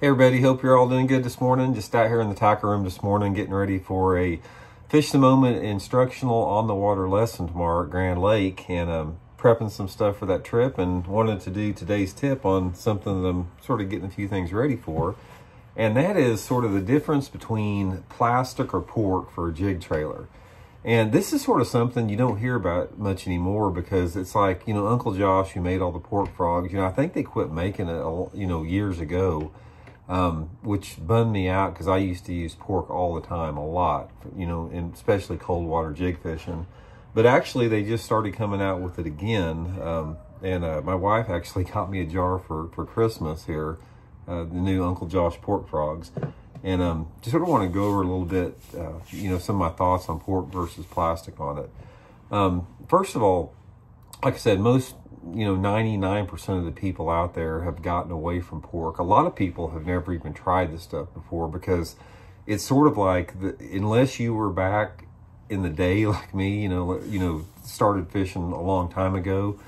Hey everybody, hope you're all doing good this morning. Just out here in the tackle room this morning getting ready for a Fish the Moment instructional on the water lesson tomorrow at Grand Lake and um, prepping some stuff for that trip and wanted to do today's tip on something that I'm sort of getting a few things ready for. And that is sort of the difference between plastic or pork for a jig trailer. And this is sort of something you don't hear about much anymore because it's like, you know, Uncle Josh who made all the pork frogs, you know, I think they quit making it, you know, years ago, um, which bummed me out because I used to use pork all the time, a lot, you know, and especially cold water jig fishing. But actually, they just started coming out with it again. Um, and uh, my wife actually got me a jar for, for Christmas here, uh, the new Uncle Josh pork frogs. And um, just sort of want to go over a little bit, uh, you know, some of my thoughts on pork versus plastic on it. Um, first of all, like I said, most, you know, 99% of the people out there have gotten away from pork. A lot of people have never even tried this stuff before because it's sort of like, the, unless you were back in the day like me, you know, you know, started fishing a long time ago,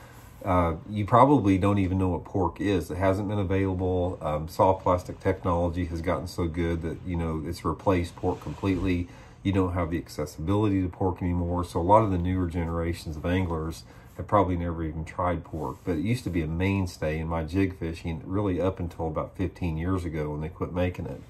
uh, you probably don't even know what pork is. It hasn't been available. Um, soft plastic technology has gotten so good that, you know, it's replaced pork completely. You don't have the accessibility to pork anymore. So a lot of the newer generations of anglers have probably never even tried pork. But it used to be a mainstay in my jig fishing really up until about 15 years ago when they quit making it.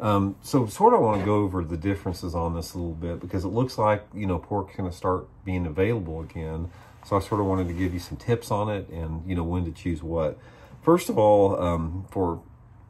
Um, so sort of want to go over the differences on this a little bit because it looks like, you know, pork's going to start being available again. So I sort of wanted to give you some tips on it and, you know, when to choose what. First of all, um, for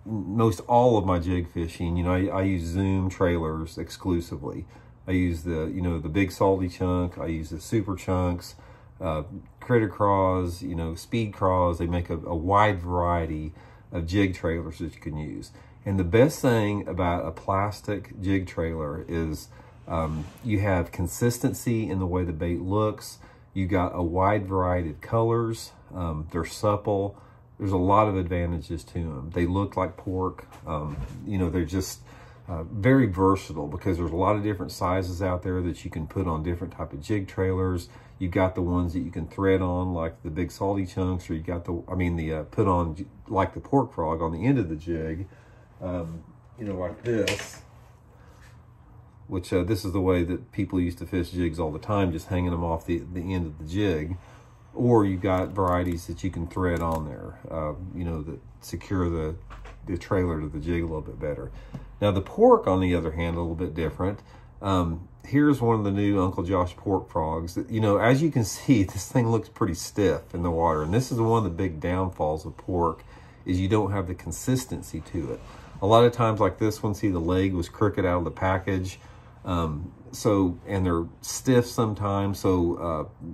most all of my jig fishing, you know, I, I, use Zoom trailers exclusively. I use the, you know, the big salty chunk. I use the super chunks, uh, critter craws, you know, speed craws. They make a, a wide variety of jig trailers that you can use. And the best thing about a plastic jig trailer is um, you have consistency in the way the bait looks. You got a wide variety of colors. Um, they're supple. There's a lot of advantages to them. They look like pork. Um, you know, they're just uh, very versatile because there's a lot of different sizes out there that you can put on different type of jig trailers. You've got the ones that you can thread on like the big salty chunks or you got the, I mean, the uh, put on like the pork frog on the end of the jig, um, you know, like this which uh, this is the way that people used to fish jigs all the time, just hanging them off the, the end of the jig. Or you've got varieties that you can thread on there, uh, you know, that secure the, the trailer to the jig a little bit better. Now the pork, on the other hand, a little bit different. Um, here's one of the new Uncle Josh pork frogs. You know, as you can see, this thing looks pretty stiff in the water. And this is one of the big downfalls of pork is you don't have the consistency to it. A lot of times like this one, see the leg was crooked out of the package. Um, so, and they're stiff sometimes. So uh,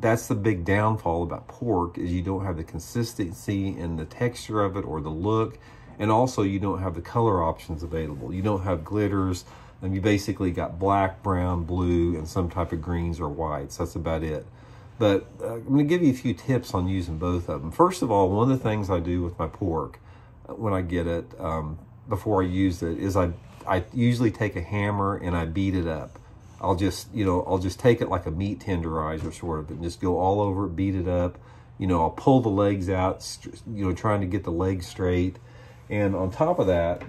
that's the big downfall about pork is you don't have the consistency and the texture of it or the look. And also you don't have the color options available. You don't have glitters. And you basically got black, brown, blue, and some type of greens or whites. That's about it. But uh, I'm going to give you a few tips on using both of them. First of all, one of the things I do with my pork uh, when I get it, um, before I use it, is I I usually take a hammer and I beat it up. I'll just, you know, I'll just take it like a meat tenderizer sort of and just go all over it, beat it up. You know, I'll pull the legs out, you know, trying to get the legs straight. And on top of that,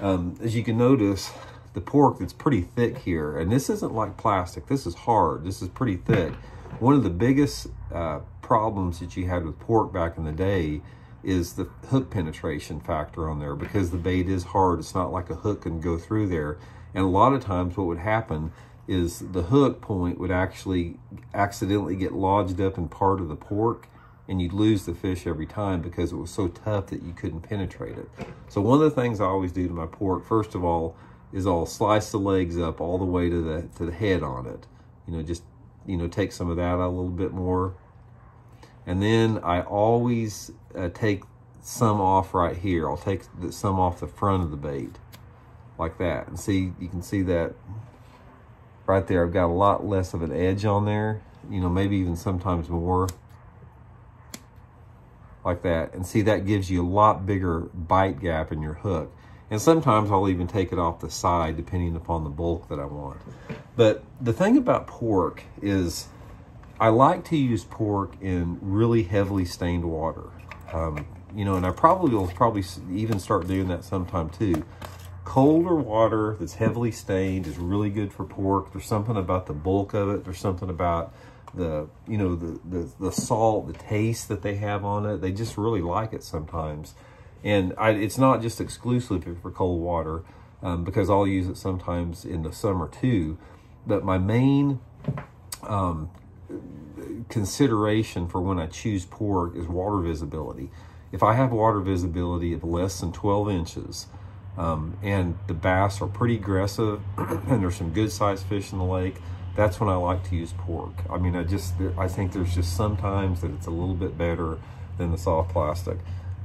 um, as you can notice, the pork that's pretty thick here, and this isn't like plastic, this is hard, this is pretty thick. One of the biggest uh, problems that you had with pork back in the day is the hook penetration factor on there because the bait is hard. It's not like a hook can go through there. And a lot of times what would happen is the hook point would actually accidentally get lodged up in part of the pork and you'd lose the fish every time because it was so tough that you couldn't penetrate it. So one of the things I always do to my pork, first of all, is I'll slice the legs up all the way to the to the head on it. You know, just you know, take some of that out a little bit more and then I always uh, take some off right here. I'll take the, some off the front of the bait like that. And see, you can see that right there. I've got a lot less of an edge on there, you know, maybe even sometimes more like that. And see, that gives you a lot bigger bite gap in your hook. And sometimes I'll even take it off the side depending upon the bulk that I want. But the thing about pork is I like to use pork in really heavily stained water. Um, you know, and I probably will probably even start doing that sometime too. Colder water that's heavily stained is really good for pork. There's something about the bulk of it. There's something about the, you know, the, the, the salt, the taste that they have on it. They just really like it sometimes. And I, it's not just exclusively for cold water um, because I'll use it sometimes in the summer too. But my main um, consideration for when I choose pork is water visibility. If I have water visibility of less than 12 inches, um, and the bass are pretty aggressive, and there's some good sized fish in the lake, that's when I like to use pork. I mean, I just, I think there's just sometimes that it's a little bit better than the soft plastic.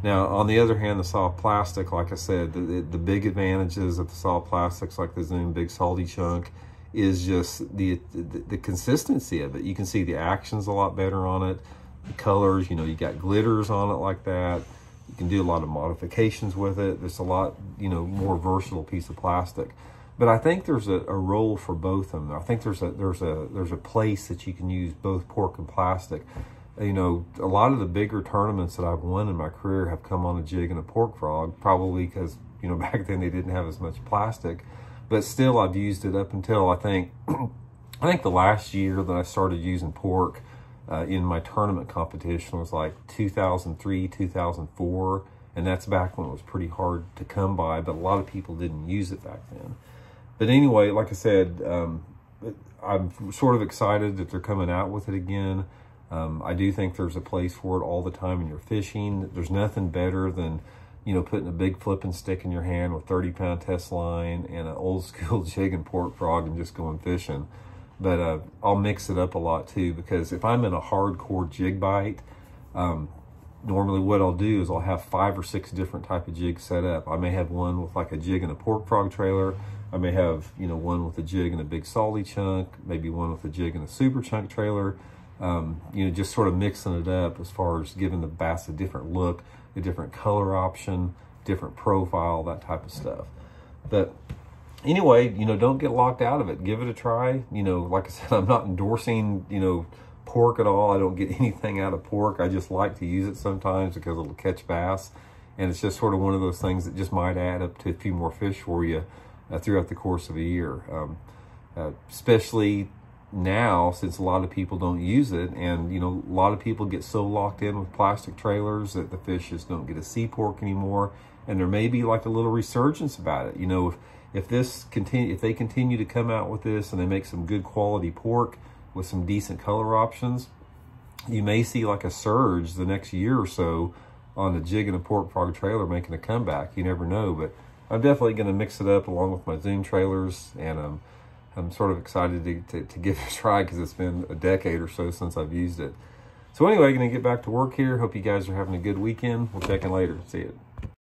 Now, on the other hand, the soft plastic, like I said, the, the big advantages of the soft plastics, like the Zoom Big Salty Chunk, is just the, the, the consistency of it. You can see the actions a lot better on it. The colors, you know, you got glitters on it like that. You can do a lot of modifications with it. There's a lot, you know, more versatile piece of plastic. But I think there's a, a role for both of them. I think there's a there's a there's a place that you can use both pork and plastic. You know, a lot of the bigger tournaments that I've won in my career have come on a jig and a pork frog, probably because, you know, back then they didn't have as much plastic but still I've used it up until I think, I think the last year that I started using pork uh, in my tournament competition was like 2003, 2004. And that's back when it was pretty hard to come by, but a lot of people didn't use it back then. But anyway, like I said, um, I'm sort of excited that they're coming out with it again. Um, I do think there's a place for it all the time when you're fishing. There's nothing better than you know, putting a big flipping stick in your hand with 30 pound test line and an old school jig and pork frog and just going fishing. But uh, I'll mix it up a lot too because if I'm in a hardcore jig bite, um, normally what I'll do is I'll have five or six different type of jigs set up. I may have one with like a jig and a pork frog trailer. I may have, you know, one with a jig and a big salty chunk, maybe one with a jig and a super chunk trailer. Um, you know, just sort of mixing it up as far as giving the bass a different look a different color option, different profile, that type of stuff. But anyway, you know, don't get locked out of it. Give it a try. You know, like I said, I'm not endorsing, you know, pork at all. I don't get anything out of pork. I just like to use it sometimes because it'll catch bass. And it's just sort of one of those things that just might add up to a few more fish for you throughout the course of a year. Um, uh, especially now since a lot of people don't use it and you know a lot of people get so locked in with plastic trailers that the fish just don't get a see pork anymore and there may be like a little resurgence about it you know if if this continue if they continue to come out with this and they make some good quality pork with some decent color options you may see like a surge the next year or so on the jig and a pork frog trailer making a comeback you never know but i'm definitely going to mix it up along with my zoom trailers and um I'm sort of excited to, to, to give it a try because it's been a decade or so since I've used it. So anyway, going to get back to work here. Hope you guys are having a good weekend. We'll check in later. See you.